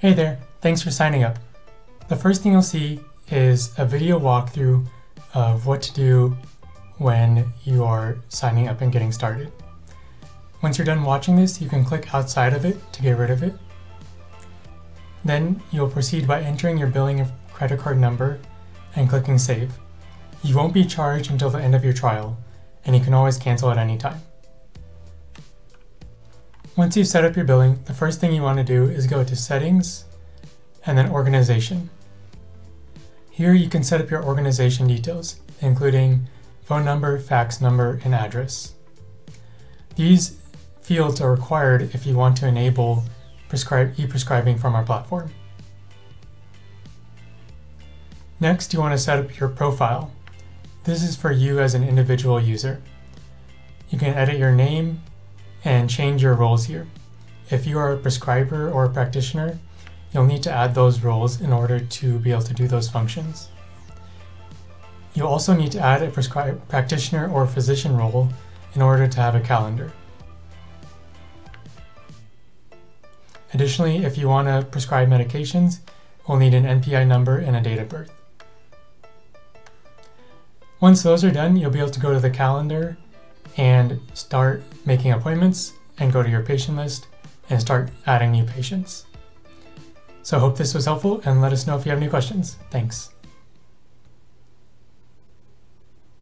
Hey there, thanks for signing up. The first thing you'll see is a video walkthrough of what to do when you are signing up and getting started. Once you're done watching this, you can click outside of it to get rid of it. Then you'll proceed by entering your billing credit card number and clicking save. You won't be charged until the end of your trial, and you can always cancel at any time. Once you've set up your billing, the first thing you want to do is go to Settings and then Organization. Here you can set up your organization details, including phone number, fax number, and address. These fields are required if you want to enable e-prescribing from our platform. Next, you want to set up your profile. This is for you as an individual user. You can edit your name, and change your roles here. If you are a prescriber or a practitioner, you'll need to add those roles in order to be able to do those functions. You'll also need to add a practitioner or physician role in order to have a calendar. Additionally, if you want to prescribe medications, we'll need an NPI number and a date of birth. Once those are done, you'll be able to go to the calendar and start making appointments and go to your patient list and start adding new patients. So hope this was helpful and let us know if you have any questions. Thanks.